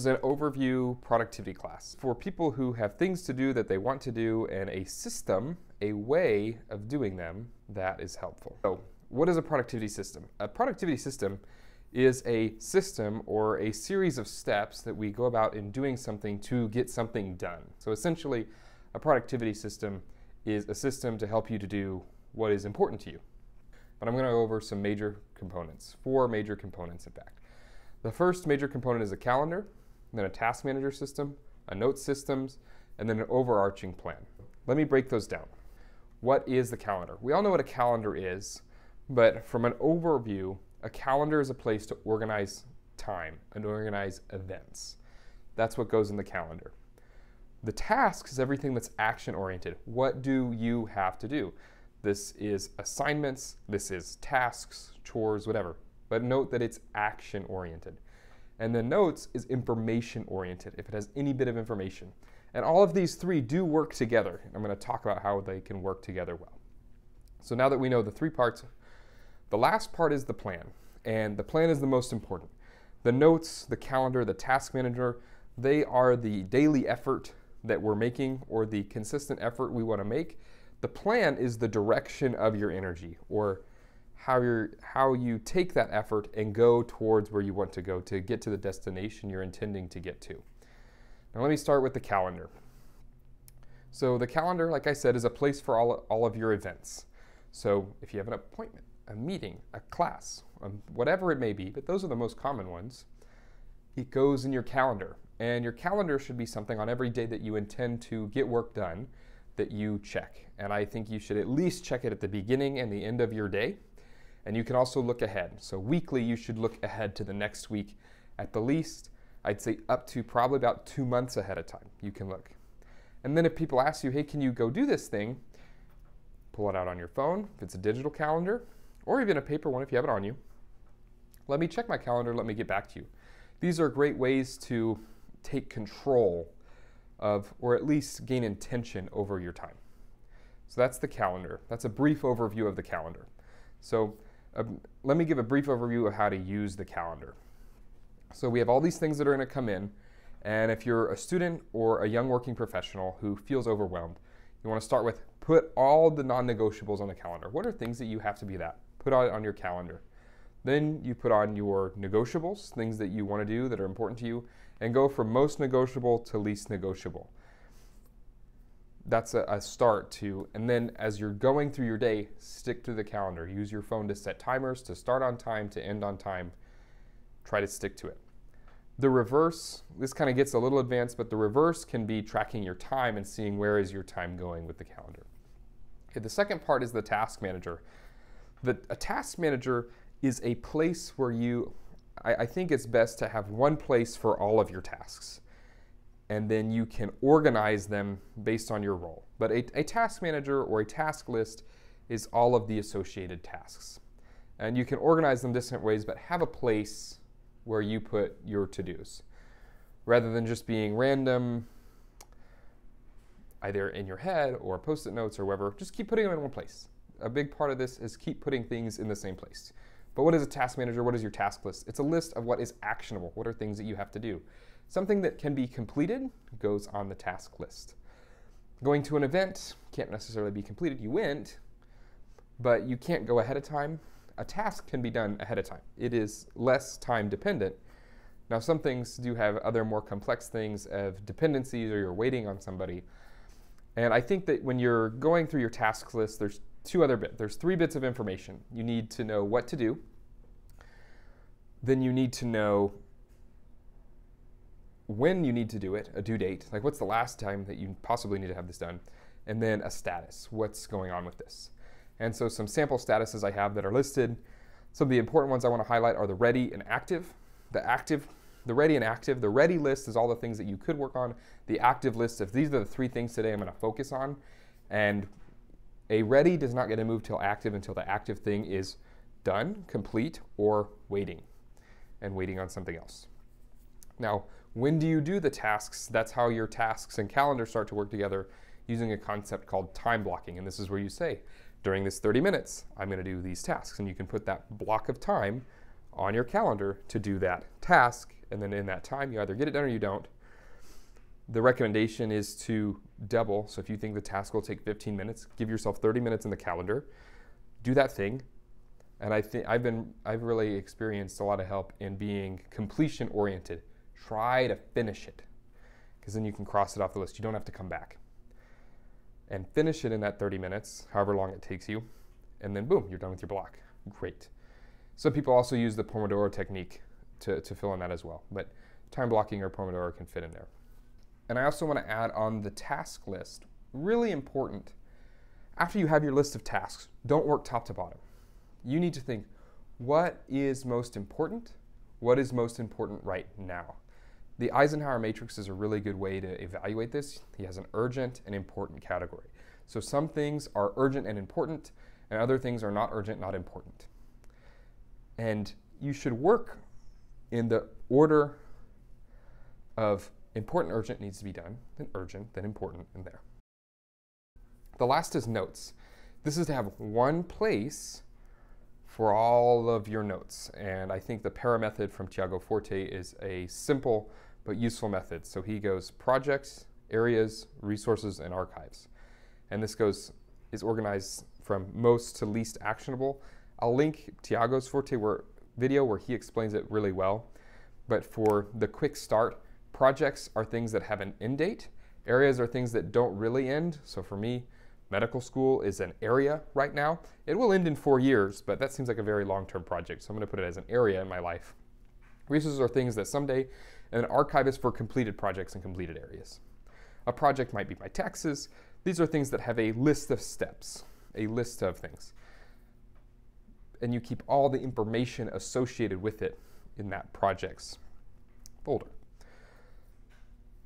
is an overview productivity class for people who have things to do that they want to do and a system, a way of doing them that is helpful. So, what is a productivity system? A productivity system is a system or a series of steps that we go about in doing something to get something done. So essentially, a productivity system is a system to help you to do what is important to you. But I'm going to go over some major components, four major components, in fact. The first major component is a calendar, then a task manager system, a note systems, and then an overarching plan. Let me break those down. What is the calendar? We all know what a calendar is, but from an overview, a calendar is a place to organize time and organize events. That's what goes in the calendar. The tasks is everything that's action oriented. What do you have to do? This is assignments, this is tasks, chores, whatever. But note that it's action oriented. And the notes is information oriented, if it has any bit of information. And all of these three do work together. I'm going to talk about how they can work together well. So now that we know the three parts the last part is the plan, and the plan is the most important. The notes, the calendar, the task manager, they are the daily effort that we're making or the consistent effort we want to make. The plan is the direction of your energy or how, you how you take that effort and go towards where you want to go to get to the destination you're intending to get to. Now, let me start with the calendar. So, the calendar, like I said, is a place for all, all of your events. So, if you have an appointment, a meeting, a class, um, whatever it may be, but those are the most common ones, it goes in your calendar. And your calendar should be something on every day that you intend to get work done that you check. And I think you should at least check it at the beginning and the end of your day. And you can also look ahead. So, weekly, you should look ahead to the next week at the least. I'd say up to probably about two months ahead of time, you can look. And then if people ask you, hey, can you go do this thing? Pull it out on your phone. If it's a digital calendar, or even a paper one if you have it on you. Let me check my calendar, let me get back to you. These are great ways to take control of, or at least gain intention over your time. So that's the calendar. That's a brief overview of the calendar. So um, let me give a brief overview of how to use the calendar. So we have all these things that are going to come in, and if you're a student or a young working professional who feels overwhelmed, you want to start with put all the non negotiables on the calendar. What are things that you have to be that? put it on your calendar. Then you put on your negotiables, things that you want to do that are important to you, and go from most negotiable to least negotiable. That's a, a, start to, and then as you're going through your day, stick to the calendar. Use your phone to set timers to start on time, to end on time. Try to stick to it. The reverse, this kind of gets a little advanced, but the reverse can be tracking your time and seeing where is your time going with the calendar. Okay, the second part is the task manager. The, a task manager is a place where you, I, I think it's best to have one place for all of your tasks. And then you can organize them based on your role. But a, a task manager or a task list is all of the associated tasks. And you can organize them different ways, but have a place where you put your to dos rather than just being random, either in your head or post it notes or whatever. Just keep putting them in one place a big part of this is keep putting things in the same place. But what is a task manager? What is your task list? It's a list of what is actionable. What are things that you have to do? Something that can be completed goes on the task list. Going to an event can't necessarily be completed. You went, but you can't go ahead of time. A task can be done ahead of time. It is less time dependent. Now, some things do have other more complex things of dependencies or you're waiting on somebody. And I think that when you're going through your task list, there's two other bits. There's three bits of information. You need to know what to do. Then you need to know when you need to do it, a due date, like what's the last time that you possibly need to have this done, and then a status, what's going on with this. And so some sample statuses I have that are listed. Some of the important ones I want to highlight are the ready and active. The active, the ready and active, the ready list is all the things that you could work on. The active list, if these are the three things today I'm going to focus on, and a ready does not get to move till active until the active thing is done, complete, or waiting, and waiting on something else. Now, when do you do the tasks? That's how your tasks and calendar start to work together using a concept called time blocking. And this is where you say, during this 30 minutes, I'm going to do these tasks. And you can put that block of time on your calendar to do that task and then in that time, you either get it done or you don't. The recommendation is to double. So if you think the task will take 15 minutes, give yourself 30 minutes in the calendar, do that thing. And I think I've been I've really experienced a lot of help in being completion oriented. Try to finish it. Because then you can cross it off the list. You don't have to come back. And finish it in that 30 minutes, however long it takes you. And then boom, you're done with your block. Great. Some people also use the Pomodoro technique to, to fill in that as well. But time blocking or Pomodoro can fit in there. And I also want to add on the task list, really important. After you have your list of tasks, don't work top to bottom. You need to think what is most important? What is most important right now? The Eisenhower matrix is a really good way to evaluate this. He has an urgent and important category. So some things are urgent and important, and other things are not urgent, not important. And you should work in the order of Important, urgent needs to be done, then urgent, then important in there. The last is notes. This is to have one place for all of your notes. And I think the para method from Tiago Forte is a simple but useful method. So he goes projects, areas, resources, and archives. And this goes is organized from most to least actionable. I'll link Tiago's Forte where, video where he explains it really well. But for the quick start, Projects are things that have an end date. Areas are things that don't really end. So for me, medical school is an area right now. It will end in four years, but that seems like a very long-term project. So I'm going to put it as an area in my life. Resources are things that someday, and an archive is for completed projects and completed areas. A project might be my taxes. These are things that have a list of steps, a list of things. And you keep all the information associated with it in that project's folder.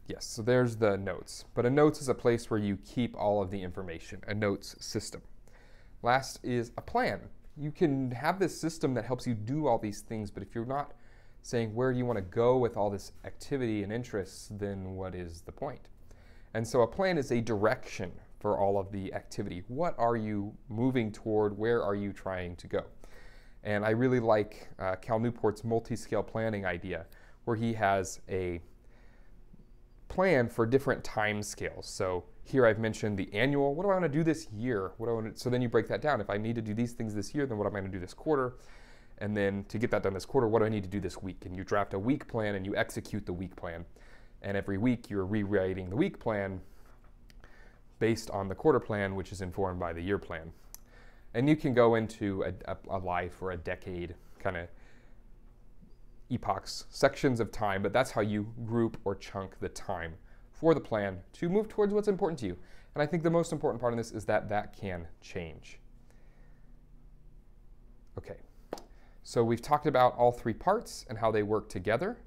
Yes, so there's the notes. But a notes is a place where you keep all of the information, a notes system. Last is a plan. You can have this system that helps you do all these things, but if you're not saying where you want to go with all this activity and interests, then what is the point? And so a plan is a direction for all of the activity. What are you moving toward? Where are you trying to go? And I really like uh, Cal Newport's multi-scale planning idea, where he has a plan for different time scales. So here I've mentioned the annual. What do I want to do this year? What do I want to, so then you break that down. If I need to do these things this year, then what am I going to do this quarter? And then to get that done this quarter, what do I need to do this week? And you draft a week plan and you execute the week plan. And every week you're rewriting the week plan based on the quarter plan, which is informed by the year plan. And you can go into a, a, a life or a decade kind of epochs, sections of time, but that's how you group or chunk the time for the plan to move towards what's important to you. And I think the most important part of this is that that can change. Okay, so we've talked about all three parts and how they work together.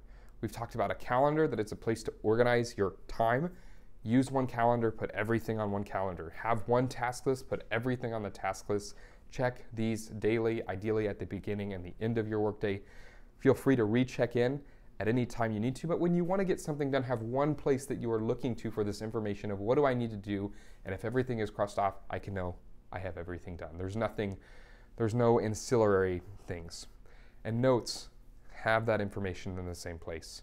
We've talked about a calendar, that it's a place to organize your time. Use one calendar, put everything on one calendar. Have one task list, put everything on the task list. Check these daily, ideally at the beginning and the end of your workday. Feel free to recheck in at any time you need to, but when you want to get something done, have one place that you are looking to for this information of what do I need to do, and if everything is crossed off, I can know I have everything done. There's nothing, there's no ancillary things. And notes have that information in the same place.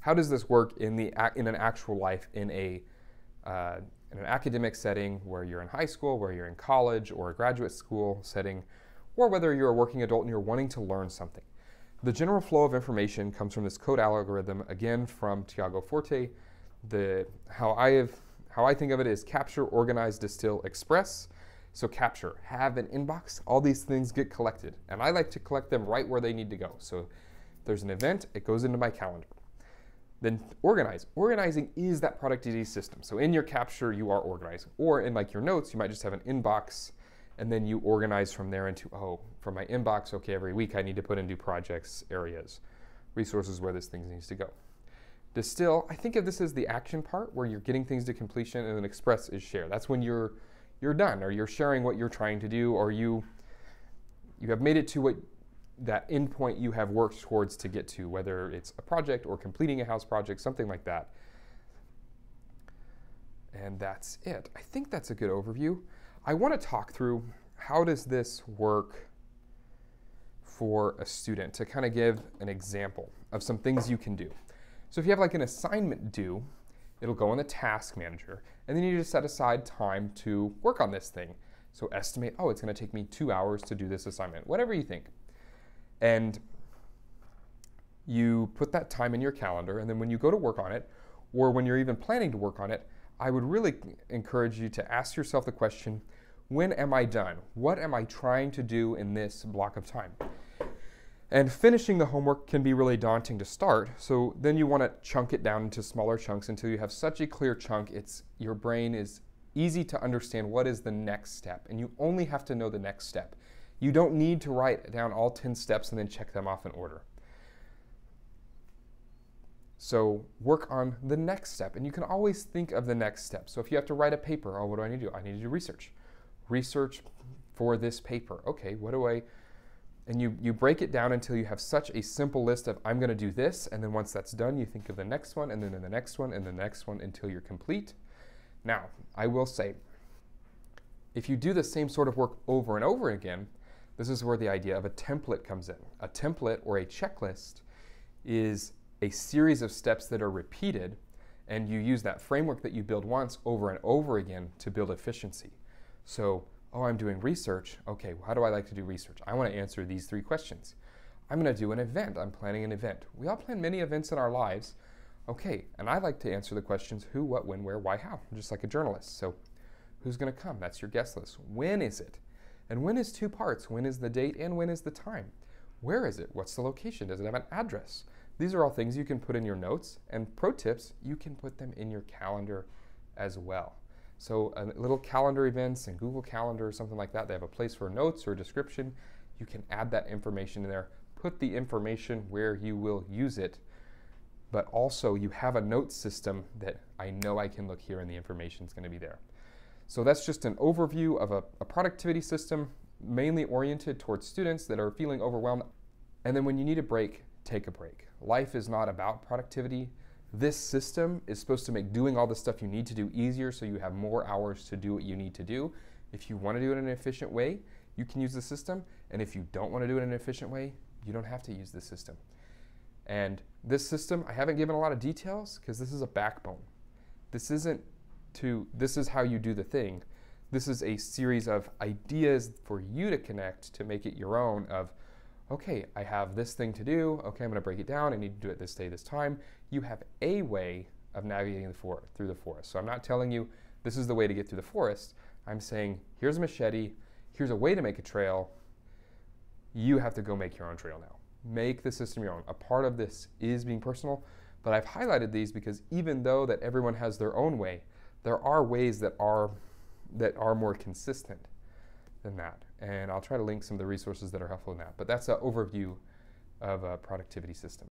How does this work in the in an actual life in a uh, in an academic setting where you're in high school, where you're in college, or a graduate school setting, or whether you're a working adult and you're wanting to learn something? The general flow of information comes from this code algorithm, again from Tiago Forte. The, how, I have, how I think of it is capture, organize, distill, express. So capture, have an inbox, all these things get collected. And I like to collect them right where they need to go. So there's an event, it goes into my calendar. Then organize. Organizing is that productivity system. So in your capture, you are organizing. Or in like your notes, you might just have an inbox and then you organize from there into, oh, from my inbox, okay, every week I need to put into projects, areas, resources where this thing needs to go. Distill, I think of this as the action part where you're getting things to completion and then express is share. That's when you're you're done or you're sharing what you're trying to do or you you have made it to what that endpoint you have worked towards to get to, whether it's a project or completing a house project, something like that. And that's it. I think that's a good overview. I want to talk through how does this work for a student to kind of give an example of some things you can do. So if you have like an assignment due, it'll go in the task manager, and then you just set aside time to work on this thing. So estimate, oh, it's going to take me two hours to do this assignment, whatever you think. And you put that time in your calendar, and then when you go to work on it, or when you're even planning to work on it, I would really encourage you to ask yourself the question when am I done? What am I trying to do in this block of time? And finishing the homework can be really daunting to start, so then you want to chunk it down into smaller chunks until you have such a clear chunk, it's your brain is easy to understand what is the next step, and you only have to know the next step. You don't need to write down all 10 steps and then check them off in order. So work on the next step, and you can always think of the next step. So if you have to write a paper, oh, what do I need to do? I need to do research. Research for this paper. Okay, what do I and you, you break it down until you have such a simple list of I'm going to do this, and then once that's done, you think of the next one, and then the next one, and the next one until you're complete. Now, I will say, if you do the same sort of work over and over again, this is where the idea of a template comes in. A template or a checklist is a series of steps that are repeated, and you use that framework that you build once over and over again to build efficiency. So Oh, I'm doing research. Okay, how do I like to do research? I want to answer these three questions. I'm going to do an event. I'm planning an event. We all plan many events in our lives. Okay, and I like to answer the questions who, what, when, where, why, how, just like a journalist. So, who's going to come? That's your guest list. When is it? And when is two parts. When is the date and when is the time? Where is it? What's the location? Does it have an address? These are all things you can put in your notes. And pro tips, you can put them in your calendar as well. So little calendar events and Google Calendar or something like that, they have a place for notes or description. You can add that information in there. Put the information where you will use it, but also you have a note system that I know I can look here and the information is going to be there. So that's just an overview of a, a productivity system mainly oriented towards students that are feeling overwhelmed. And then when you need a break, take a break. Life is not about productivity. This system is supposed to make doing all the stuff you need to do easier so you have more hours to do what you need to do. If you want to do it in an efficient way, you can use the system. And if you don't want to do it in an efficient way, you don't have to use the system. And this system, I haven't given a lot of details because this is a backbone. This isn't to, this is how you do the thing. This is a series of ideas for you to connect to make it your own of okay, I have this thing to do. Okay, I'm going to break it down. I need to do it this day, this time. You have a way of navigating the for- through the forest. So I'm not telling you this is the way to get through the forest. I'm saying here's a machete. Here's a way to make a trail. You have to go make your own trail now. Make the system your own. A part of this is being personal, but I've highlighted these because even though that everyone has their own way, there are ways that are that are more consistent than that. And I'll try to link some of the resources that are helpful in that. But that's an overview of a productivity system.